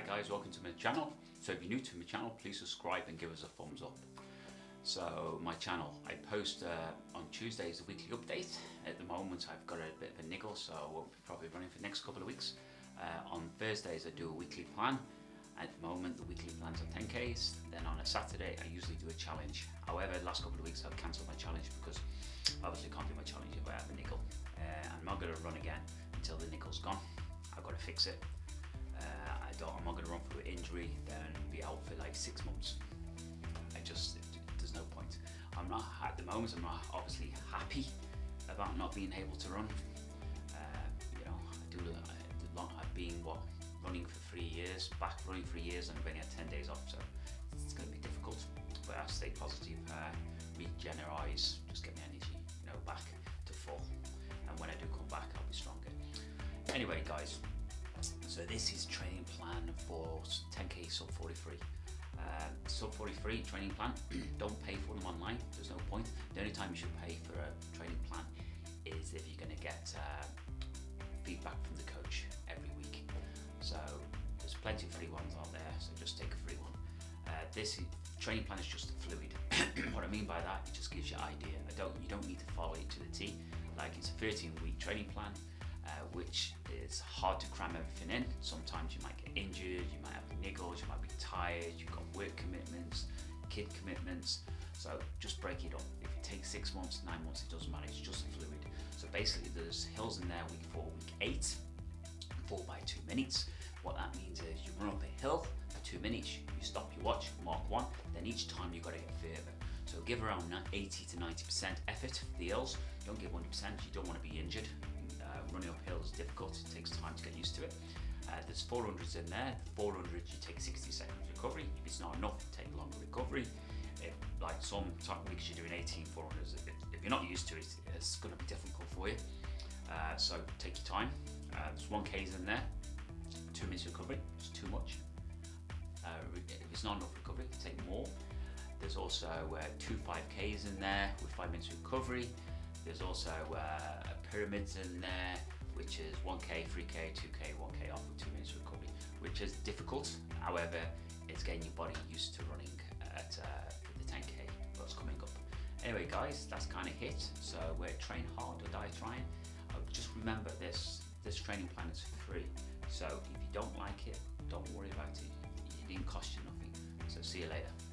Hi guys, welcome to my channel. So if you're new to my channel, please subscribe and give us a thumbs up. So my channel, I post uh, on Tuesdays a weekly update. At the moment I've got a bit of a niggle so I won't be probably running for the next couple of weeks. Uh, on Thursdays I do a weekly plan. At the moment the weekly plans are 10Ks. Then on a Saturday I usually do a challenge. However, last couple of weeks I've cancelled my challenge because obviously can't do my challenge if I have a nickel. Uh, I'm not going to run again until the nickel's gone. I've got to fix it. I'm not going to run through an injury, then be out for like six months. I just, there's no point. I'm not, at the moment, I'm not obviously happy about not being able to run. Uh, you know, I do, I, I've been, what, running for three years, back running for years and bringing 10 days off, so it's going to be difficult. But I stay positive, uh, regenerate, just get my energy, you know, back to full. And when I do come back, I'll be stronger. Anyway, guys, so this is training plan for 10k sub 43. Uh, sub 43 training plan, don't pay for them online, there's no point. The only time you should pay for a training plan is if you're going to get uh, feedback from the coach every week. So there's plenty of free ones out there, so just take a free one. Uh, this training plan is just fluid. what I mean by that, it just gives you an idea. I don't, you don't need to follow it to the T. Like it's a 13 week training plan uh, which is hard to cram everything in. Sometimes you might get injured, you might have niggles, you might be tired, you've got work commitments, kid commitments. So just break it up. If it takes six months, nine months, it doesn't matter, it's just fluid. So basically there's hills in there week four, week eight, four by two minutes. What that means is you run up a hill for two minutes, you stop your watch, mark one, then each time you've got to get further. So give around 80 to 90% effort for the hills. Don't give 100%, you don't want to be injured running uphill is difficult, it takes time to get used to it. Uh, there's 400s in there, 400 you take 60 seconds recovery, if it's not enough, take longer recovery. If, like some time weeks you're doing 18 400s, if, if you're not used to it, it's going to be difficult for you. Uh, so take your time. Uh, there's 1Ks in there, two minutes recovery, it's too much. Uh, if it's not enough recovery, take more. There's also uh, two 5Ks in there with five minutes recovery. There's also uh, pyramids in there, which is 1k, 3k, 2k, 1k off with two minutes recovery, which is difficult. However, it's getting your body used to running at uh, the 10k that's coming up. Anyway, guys, that's kind of hit. So we're train hard or die trying. Just remember this: this training plan is free. So if you don't like it, don't worry about it. It didn't cost you nothing. So see you later.